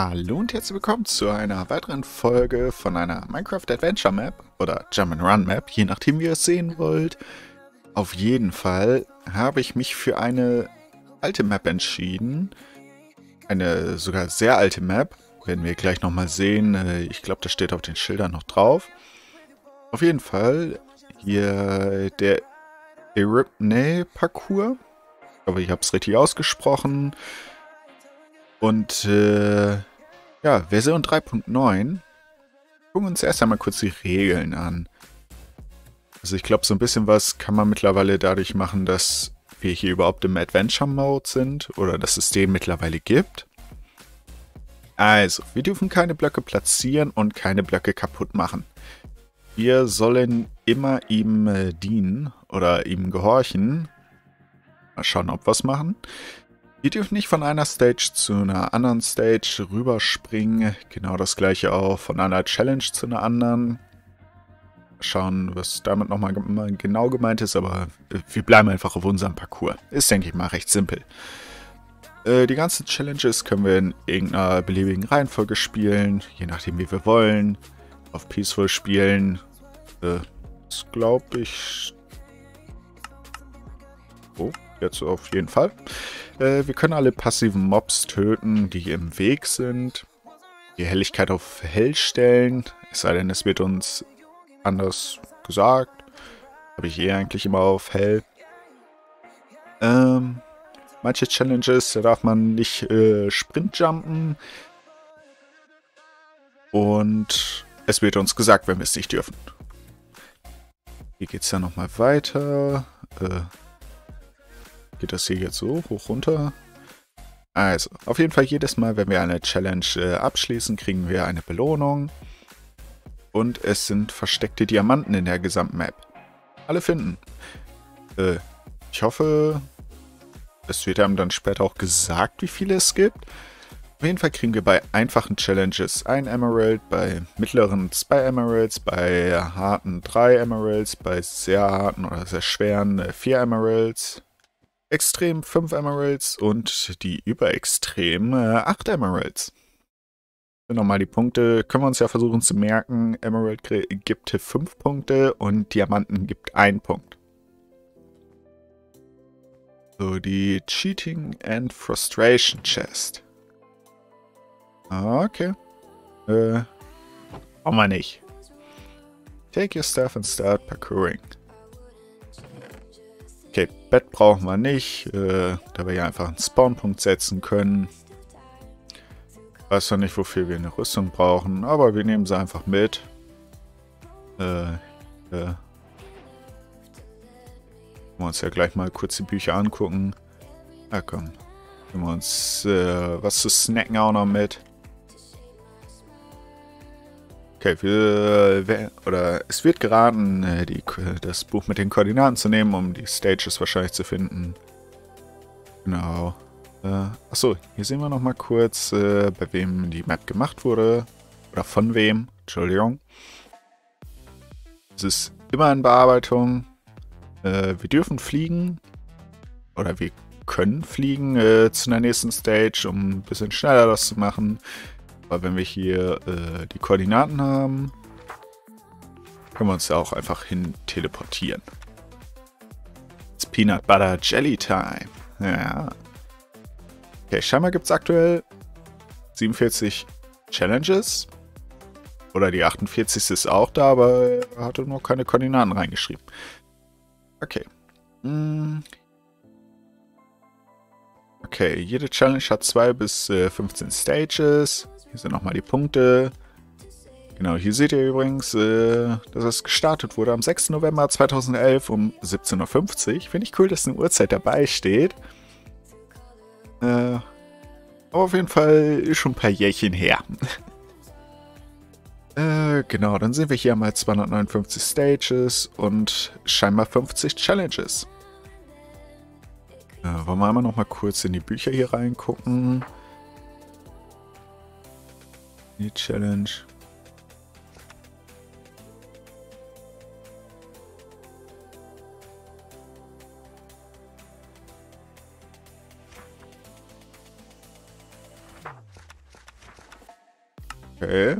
Hallo und herzlich willkommen zu einer weiteren Folge von einer Minecraft Adventure Map oder Jump'n'Run Map, je nachdem wie ihr es sehen wollt. Auf jeden Fall habe ich mich für eine alte Map entschieden. Eine sogar sehr alte Map. Werden wir gleich nochmal sehen. Äh, ich glaube, das steht auf den Schildern noch drauf. Auf jeden Fall hier der Eripney-Parcours. Ich hoffe, ich habe es richtig ausgesprochen. Und äh, ja, Version 3.9. Gucken wir uns erst einmal kurz die Regeln an. Also ich glaube, so ein bisschen was kann man mittlerweile dadurch machen, dass wir hier überhaupt im Adventure Mode sind oder das System mittlerweile gibt. Also, wir dürfen keine Blöcke platzieren und keine Blöcke kaputt machen. Wir sollen immer ihm äh, dienen oder ihm gehorchen. Mal schauen, ob wir es machen. Wir dürfen nicht von einer Stage zu einer anderen Stage rüberspringen. Genau das gleiche auch von einer Challenge zu einer anderen. Schauen, was damit nochmal genau gemeint ist, aber wir bleiben einfach auf unserem Parcours. Ist, denke ich mal, recht simpel. Äh, die ganzen Challenges können wir in irgendeiner beliebigen Reihenfolge spielen, je nachdem wie wir wollen. Auf Peaceful spielen. Äh, das glaube ich... Oh, jetzt auf jeden Fall. Äh, wir können alle passiven Mobs töten, die im Weg sind. Die Helligkeit auf hell stellen. Es sei denn, es wird uns anders gesagt. Habe ich eh eigentlich immer auf hell. Ähm, manche Challenges, da darf man nicht äh, Sprintjumpen. Und es wird uns gesagt, wenn wir es nicht dürfen. Hier geht es ja nochmal weiter. Äh, Geht das hier jetzt so hoch runter? Also, auf jeden Fall jedes Mal, wenn wir eine Challenge äh, abschließen, kriegen wir eine Belohnung. Und es sind versteckte Diamanten in der gesamten Map. Alle finden. Äh, ich hoffe, es wird einem dann später auch gesagt, wie viele es gibt. Auf jeden Fall kriegen wir bei einfachen Challenges ein Emerald, bei mittleren zwei Emeralds, bei harten drei Emeralds, bei sehr harten oder sehr schweren äh, vier Emeralds, Extrem 5 Emeralds und die Überextrem äh, 8 Emeralds. Nochmal die Punkte, können wir uns ja versuchen zu merken. Emerald gibt 5 Punkte und Diamanten gibt 1 Punkt. So, die Cheating and Frustration Chest. Okay. Äh, brauchen wir nicht. Take your stuff and start parkouring. Okay, Bett brauchen wir nicht, äh, da wir ja einfach einen Spawnpunkt setzen können. Weiß noch nicht, wofür wir eine Rüstung brauchen, aber wir nehmen sie einfach mit. Äh, äh. wir uns ja gleich mal kurz die Bücher angucken. Ja, komm. Nehmen wir uns äh, was zu snacken auch noch mit. Okay, wir, oder es wird geraten, äh, die, das Buch mit den Koordinaten zu nehmen, um die Stages wahrscheinlich zu finden. Genau. Äh, achso, hier sehen wir nochmal kurz, äh, bei wem die Map gemacht wurde. Oder von wem, Entschuldigung. Es ist immer in Bearbeitung. Äh, wir dürfen fliegen. Oder wir können fliegen äh, zu der nächsten Stage, um ein bisschen schneller das zu machen. Aber wenn wir hier äh, die Koordinaten haben, können wir uns ja auch einfach hin teleportieren. It's Peanut Butter Jelly Time. Ja. Okay, scheinbar gibt es aktuell 47 Challenges. Oder die 48. ist auch da, aber er hatte nur keine Koordinaten reingeschrieben. Okay. Hm. Okay, jede Challenge hat 2 bis äh, 15 Stages. Hier sind nochmal die Punkte. Genau, hier seht ihr übrigens, äh, dass es gestartet wurde am 6. November 2011 um 17.50 Uhr. Finde ich cool, dass eine Uhrzeit dabei steht. Äh, aber auf jeden Fall ist schon ein paar Jährchen her. äh, genau, dann sehen wir hier mal 259 Stages und scheinbar 50 Challenges. Äh, wollen wir einmal noch mal kurz in die Bücher hier reingucken. Die Challenge. Okay.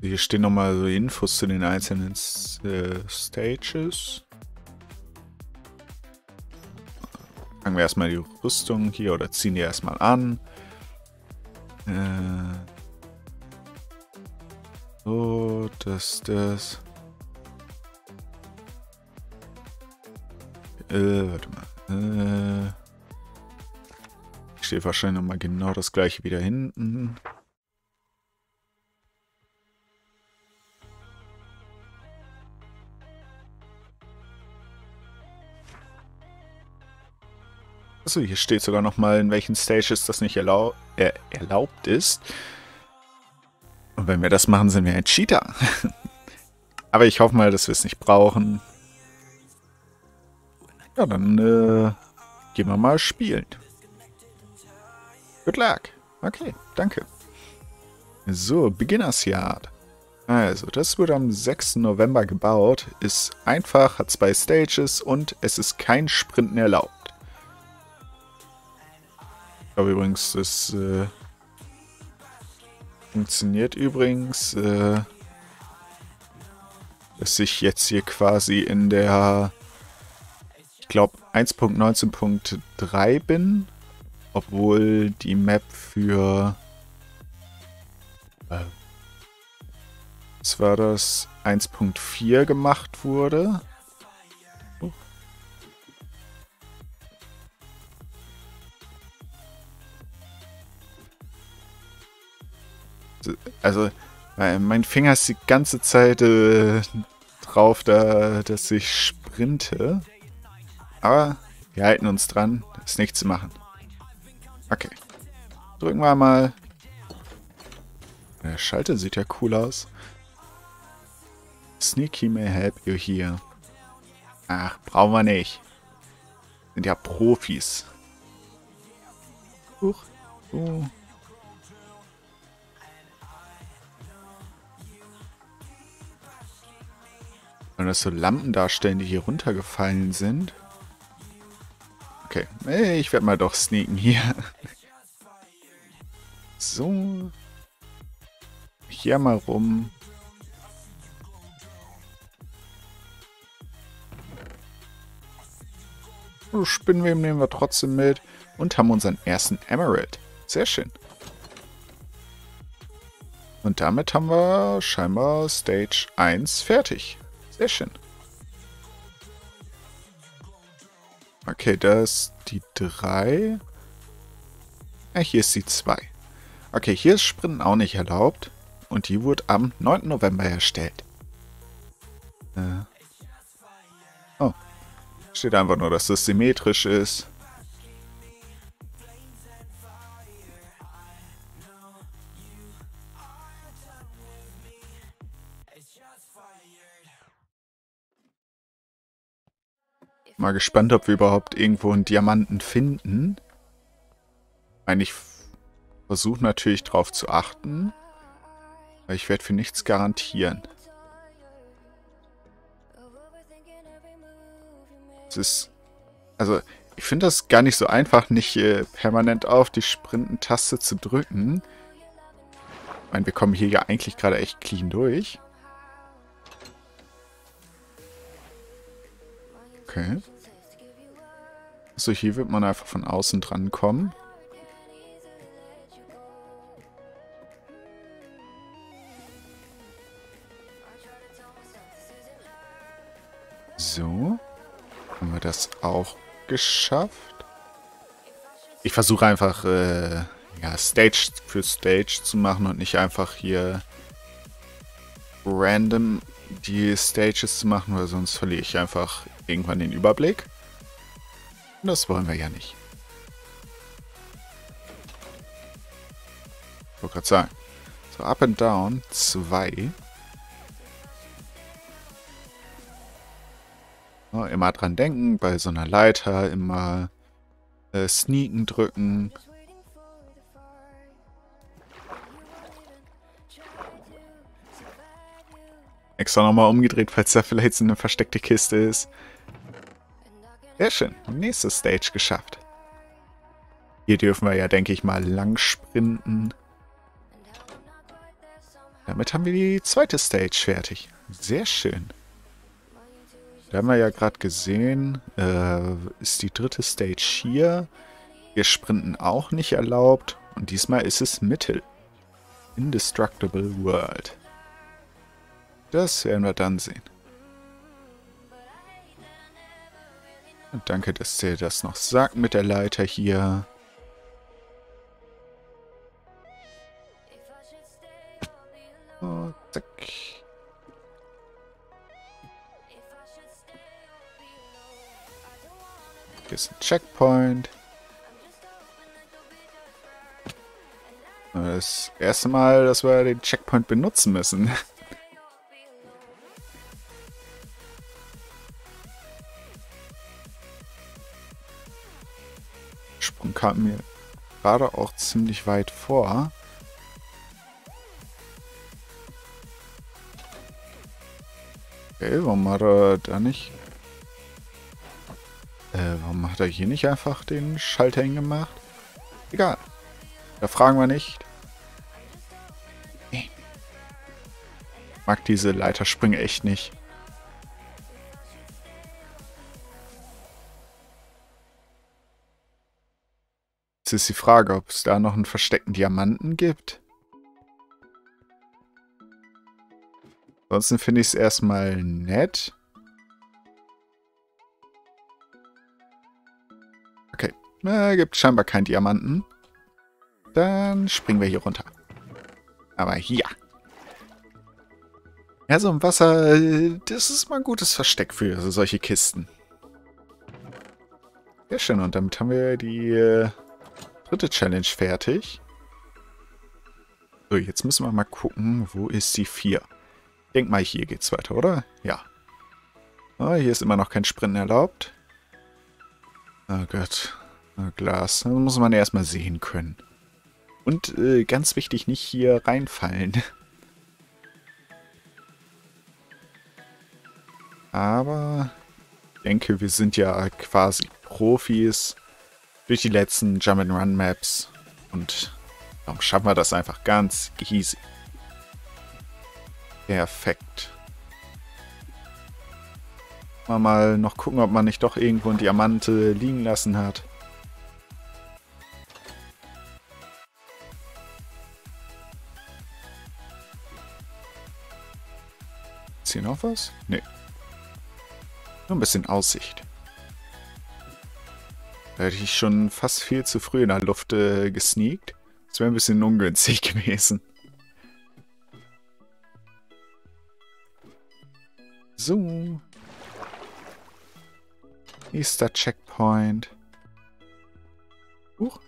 Hier stehen nochmal so Infos zu den einzelnen äh, Stages. Fangen wir erstmal die Rüstung hier oder ziehen die erstmal an. Äh, so, das, das. Äh, warte mal. Äh, steht wahrscheinlich nochmal genau das gleiche wieder hinten. Achso, hier steht sogar nochmal, in welchen Stages das nicht erlau äh, erlaubt ist. Und wenn wir das machen, sind wir ein Cheater. Aber ich hoffe mal, dass wir es nicht brauchen. Ja, dann äh, gehen wir mal spielen. Good luck. Okay, danke. So, Beginners Yard. Also, das wurde am 6. November gebaut, ist einfach, hat zwei Stages und es ist kein Sprinten erlaubt glaube übrigens, das äh, funktioniert übrigens, äh, dass ich jetzt hier quasi in der, ich glaube, 1.19.3 bin, obwohl die Map für, äh, was war das, 1.4 gemacht wurde. Also, mein Finger ist die ganze Zeit äh, drauf, da, dass ich sprinte. Aber wir halten uns dran. Ist nichts zu machen. Okay. Drücken wir mal. Der Schalter sieht ja cool aus. Sneaky may help you here. Ach, brauchen wir nicht. Sind ja Profis. Huch. Oh. Sollen das so Lampen darstellen, die hier runtergefallen sind? Okay, ich werde mal doch sneaken hier. So. Hier mal rum. Spinnweben nehmen wir trotzdem mit. Und haben unseren ersten Emerald. Sehr schön. Und damit haben wir scheinbar Stage 1 fertig. Sehr schön. Okay, da ist die 3. Ja, hier ist die 2. Okay, hier ist Sprinten auch nicht erlaubt. Und die wurde am 9. November erstellt. Äh. Oh. Steht einfach nur, dass das symmetrisch ist. Mal gespannt, ob wir überhaupt irgendwo einen Diamanten finden. Ich meine, ich versuche natürlich darauf zu achten. Aber ich werde für nichts garantieren. Es ist... Also, ich finde das gar nicht so einfach, nicht äh, permanent auf die Sprinten-Taste zu drücken. Ich meine, wir kommen hier ja eigentlich gerade echt clean durch. Okay. So, hier wird man einfach von außen dran kommen. So. Haben wir das auch geschafft? Ich versuche einfach, äh, ja, Stage für Stage zu machen und nicht einfach hier random die Stages zu machen, weil sonst verliere ich einfach irgendwann den Überblick. Und das wollen wir ja nicht. Ich wollte gerade sagen. So, Up and Down 2. So, immer dran denken, bei so einer Leiter immer äh, Sneaken drücken. Extra nochmal umgedreht, falls da vielleicht so eine versteckte Kiste ist. Sehr schön. Nächste Stage geschafft. Hier dürfen wir ja, denke ich mal, lang sprinten. Damit haben wir die zweite Stage fertig. Sehr schön. Da haben wir ja gerade gesehen, äh, ist die dritte Stage hier. Wir sprinten auch nicht erlaubt. Und diesmal ist es Mittel. Indestructible World. Das werden wir dann sehen. Und danke, dass der das noch sagt mit der Leiter hier. Oh, zack. Hier ist ein Checkpoint. Das erste Mal, dass wir den Checkpoint benutzen müssen. Sprung kam mir gerade auch ziemlich weit vor. Okay, warum hat er da nicht... Äh, warum hat er hier nicht einfach den Schalter hingemacht? Egal. Da fragen wir nicht. Ich mag diese Leitersprünge echt nicht. Jetzt ist die Frage, ob es da noch einen versteckten Diamanten gibt. Ansonsten finde ich es erstmal nett. Okay, äh, gibt scheinbar keinen Diamanten. Dann springen wir hier runter. Aber hier. Ja, so im Wasser, das ist mal ein gutes Versteck für solche Kisten. Sehr schön, und damit haben wir die äh, dritte Challenge fertig. So, jetzt müssen wir mal gucken, wo ist die 4? Ich denke mal, hier geht's weiter, oder? Ja. Oh, hier ist immer noch kein Sprinten erlaubt. Oh Gott. Oh, Glas. Das muss man erstmal sehen können. Und äh, ganz wichtig, nicht hier reinfallen. Aber ich denke, wir sind ja quasi Profis durch die letzten Jump-and-Run-Maps. Und darum schaffen wir das einfach ganz easy. Perfekt. Mal noch gucken, ob man nicht doch irgendwo einen Diamante liegen lassen hat. Ist hier noch was? Nee. Nur ein bisschen Aussicht. Da hätte ich schon fast viel zu früh in der Luft äh, gesneakt. Das wäre ein bisschen ungünstig gewesen. So. Nächster Checkpoint. Huch.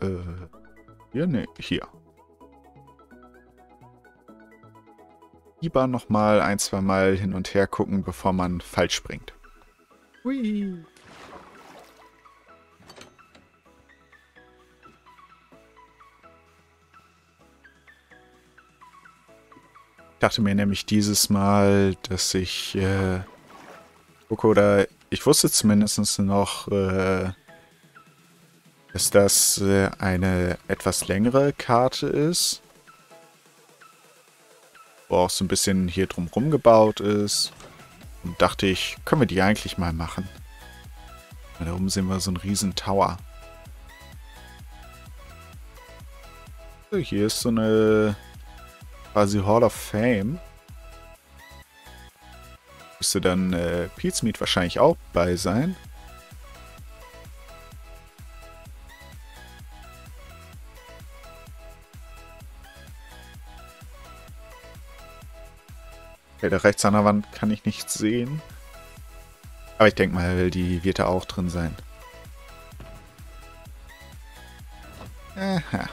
Äh, hier? Ne, hier. Lieber nochmal ein, zwei Mal hin und her gucken, bevor man falsch springt. Hui. Ich dachte mir nämlich dieses Mal, dass ich äh, gucke, oder ich wusste zumindest noch, äh, dass das äh, eine etwas längere Karte ist. Wo auch so ein bisschen hier drumrum gebaut ist. Und dachte ich, können wir die eigentlich mal machen. Da oben sehen wir so einen riesen Tower. So, hier ist so eine quasi Hall of Fame. Müsste dann äh, Meat wahrscheinlich auch bei sein. Okay, da rechts an der Wand kann ich nichts sehen. Aber ich denke mal, die wird da auch drin sein. Aha.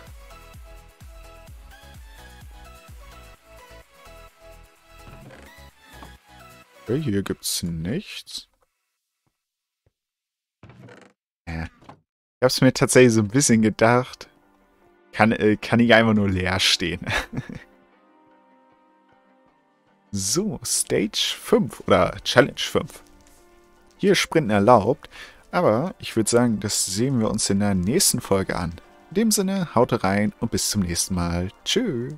Okay, hier gibt's nichts. Ja. Ich hab's mir tatsächlich so ein bisschen gedacht. Kann, äh, kann ich einfach nur leer stehen. So, Stage 5 oder Challenge 5. Hier Sprinten erlaubt, aber ich würde sagen, das sehen wir uns in der nächsten Folge an. In dem Sinne, haut rein und bis zum nächsten Mal. Tschüss.